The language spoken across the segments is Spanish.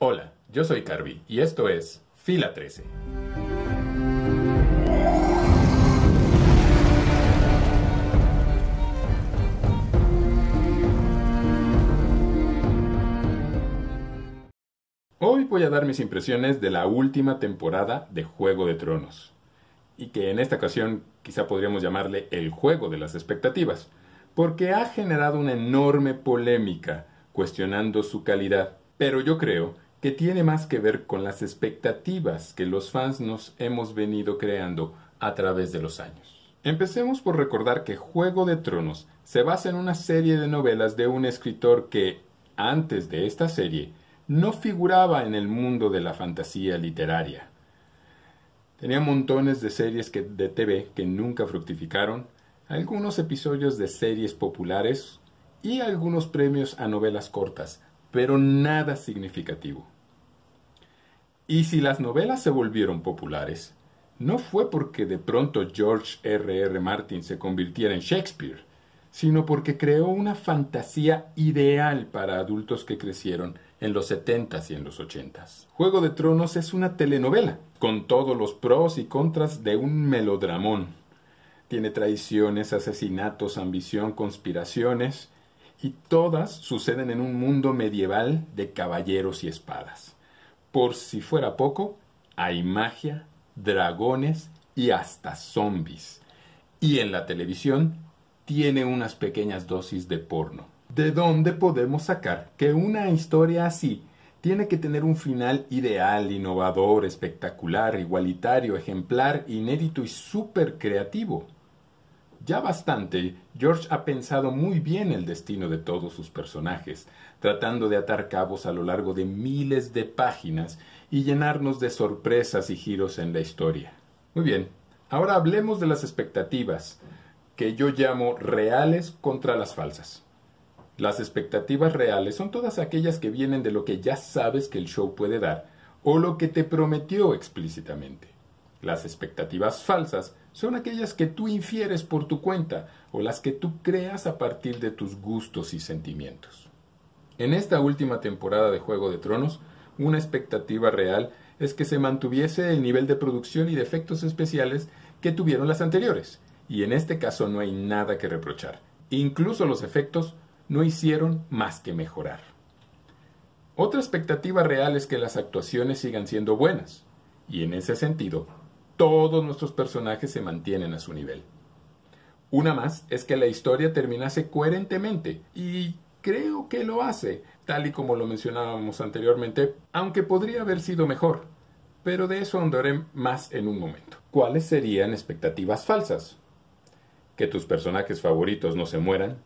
Hola, yo soy Carby y esto es Fila 13. Hoy voy a dar mis impresiones de la última temporada de Juego de Tronos, y que en esta ocasión quizá podríamos llamarle el juego de las expectativas, porque ha generado una enorme polémica cuestionando su calidad, pero yo creo que tiene más que ver con las expectativas que los fans nos hemos venido creando a través de los años. Empecemos por recordar que Juego de Tronos se basa en una serie de novelas de un escritor que, antes de esta serie, no figuraba en el mundo de la fantasía literaria. Tenía montones de series que, de TV que nunca fructificaron, algunos episodios de series populares y algunos premios a novelas cortas, pero nada significativo. Y si las novelas se volvieron populares, no fue porque de pronto George R. R. Martin se convirtiera en Shakespeare, sino porque creó una fantasía ideal para adultos que crecieron en los 70s y en los 80s. Juego de Tronos es una telenovela, con todos los pros y contras de un melodramón. Tiene traiciones, asesinatos, ambición, conspiraciones, y todas suceden en un mundo medieval de caballeros y espadas. Por si fuera poco, hay magia, dragones y hasta zombies. Y en la televisión tiene unas pequeñas dosis de porno. ¿De dónde podemos sacar que una historia así tiene que tener un final ideal, innovador, espectacular, igualitario, ejemplar, inédito y súper creativo? Ya bastante, George ha pensado muy bien el destino de todos sus personajes, tratando de atar cabos a lo largo de miles de páginas y llenarnos de sorpresas y giros en la historia. Muy bien, ahora hablemos de las expectativas, que yo llamo reales contra las falsas. Las expectativas reales son todas aquellas que vienen de lo que ya sabes que el show puede dar o lo que te prometió explícitamente. Las expectativas falsas son aquellas que tú infieres por tu cuenta o las que tú creas a partir de tus gustos y sentimientos. En esta última temporada de Juego de Tronos, una expectativa real es que se mantuviese el nivel de producción y de efectos especiales que tuvieron las anteriores, y en este caso no hay nada que reprochar. Incluso los efectos no hicieron más que mejorar. Otra expectativa real es que las actuaciones sigan siendo buenas, y en ese sentido, todos nuestros personajes se mantienen a su nivel. Una más es que la historia terminase coherentemente, y creo que lo hace, tal y como lo mencionábamos anteriormente, aunque podría haber sido mejor. Pero de eso andaré más en un momento. ¿Cuáles serían expectativas falsas? que tus personajes favoritos no se mueran,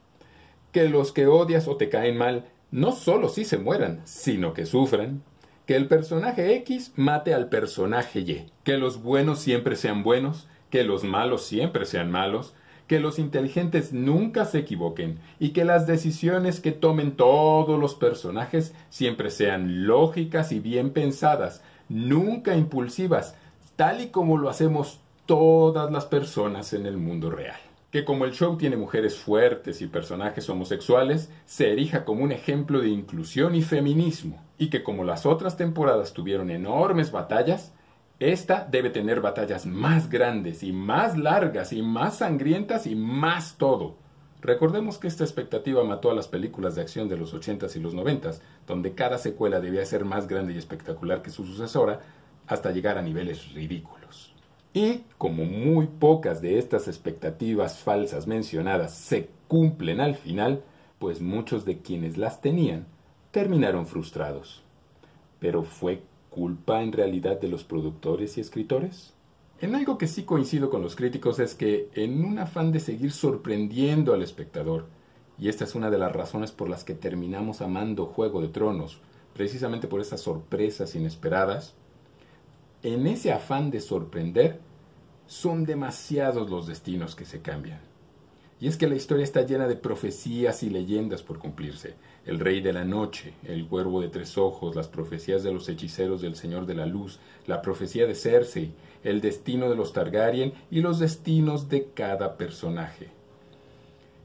que los que odias o te caen mal no solo sí se mueran, sino que sufran, que el personaje X mate al personaje Y, que los buenos siempre sean buenos, que los malos siempre sean malos, que los inteligentes nunca se equivoquen y que las decisiones que tomen todos los personajes siempre sean lógicas y bien pensadas, nunca impulsivas, tal y como lo hacemos todas las personas en el mundo real. Que como el show tiene mujeres fuertes y personajes homosexuales, se erija como un ejemplo de inclusión y feminismo, y que como las otras temporadas tuvieron enormes batallas, esta debe tener batallas más grandes y más largas y más sangrientas y más todo. Recordemos que esta expectativa mató a las películas de acción de los 80s y los 90s, donde cada secuela debía ser más grande y espectacular que su sucesora, hasta llegar a niveles ridículos. Y como muy pocas de estas expectativas falsas mencionadas se cumplen al final, pues muchos de quienes las tenían terminaron frustrados. Pero ¿fue culpa en realidad de los productores y escritores? En algo que sí coincido con los críticos es que, en un afán de seguir sorprendiendo al espectador, y esta es una de las razones por las que terminamos amando Juego de Tronos, precisamente por esas sorpresas inesperadas, en ese afán de sorprender, son demasiados los destinos que se cambian. Y es que la historia está llena de profecías y leyendas por cumplirse. El rey de la noche, el cuervo de tres ojos, las profecías de los hechiceros del Señor de la Luz, la profecía de Cersei, el destino de los Targaryen y los destinos de cada personaje.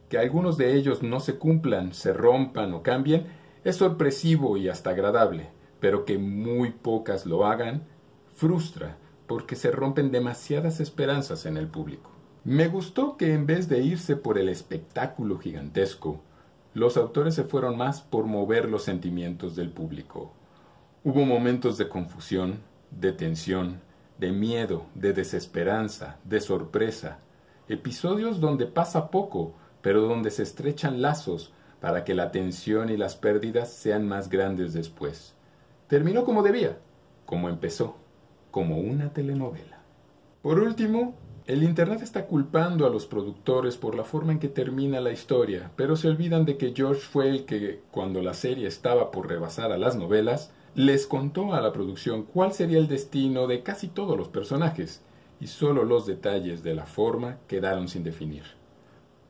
Que algunos de ellos no se cumplan, se rompan o cambien, es sorpresivo y hasta agradable, pero que muy pocas lo hagan, frustra porque se rompen demasiadas esperanzas en el público. Me gustó que en vez de irse por el espectáculo gigantesco, los autores se fueron más por mover los sentimientos del público. Hubo momentos de confusión, de tensión, de miedo, de desesperanza, de sorpresa, episodios donde pasa poco, pero donde se estrechan lazos para que la tensión y las pérdidas sean más grandes después. Terminó como debía, como empezó, como una telenovela. Por último, el Internet está culpando a los productores por la forma en que termina la historia, pero se olvidan de que George fue el que, cuando la serie estaba por rebasar a las novelas, les contó a la producción cuál sería el destino de casi todos los personajes, y solo los detalles de la forma quedaron sin definir.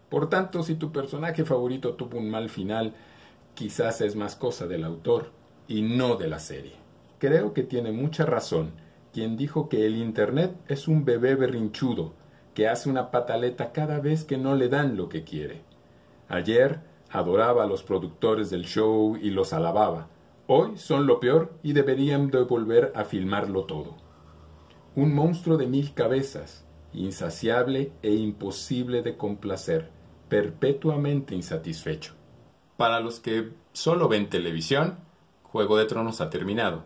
Por tanto, si tu personaje favorito tuvo un mal final, quizás es más cosa del autor y no de la serie. Creo que tiene mucha razón quien dijo que el Internet es un bebé berrinchudo que hace una pataleta cada vez que no le dan lo que quiere. Ayer adoraba a los productores del show y los alababa. Hoy son lo peor y deberían de volver a filmarlo todo. Un monstruo de mil cabezas, insaciable e imposible de complacer, perpetuamente insatisfecho. Para los que solo ven televisión, Juego de Tronos ha terminado.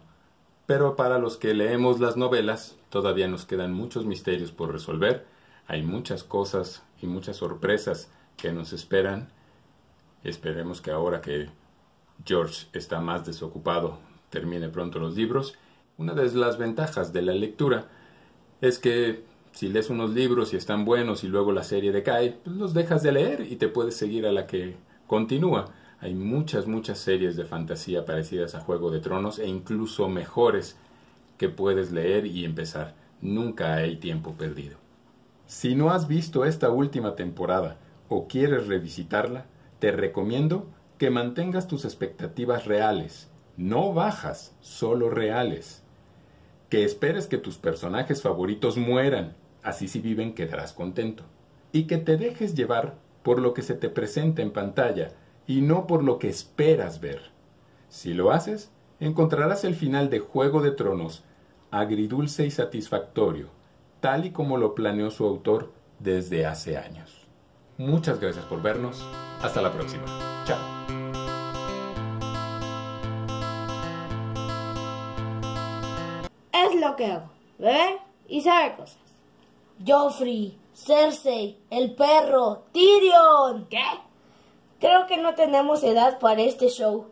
Pero para los que leemos las novelas, todavía nos quedan muchos misterios por resolver. Hay muchas cosas y muchas sorpresas que nos esperan. Esperemos que ahora que George está más desocupado, termine pronto los libros. Una de las ventajas de la lectura es que si lees unos libros y están buenos y luego la serie decae, pues los dejas de leer y te puedes seguir a la que continúa. Hay muchas, muchas series de fantasía parecidas a Juego de Tronos e incluso mejores que puedes leer y empezar. Nunca hay tiempo perdido. Si no has visto esta última temporada o quieres revisitarla, te recomiendo que mantengas tus expectativas reales, no bajas, solo reales. Que esperes que tus personajes favoritos mueran así si viven quedarás contento. Y que te dejes llevar por lo que se te presenta en pantalla y no por lo que esperas ver. Si lo haces, encontrarás el final de Juego de Tronos agridulce y satisfactorio, tal y como lo planeó su autor desde hace años. Muchas gracias por vernos. Hasta la próxima. Chao. Es lo que hago, ver y saber cosas. Joffrey, Cersei, el perro, Tyrion. ¿Qué? Creo que no tenemos edad para este show.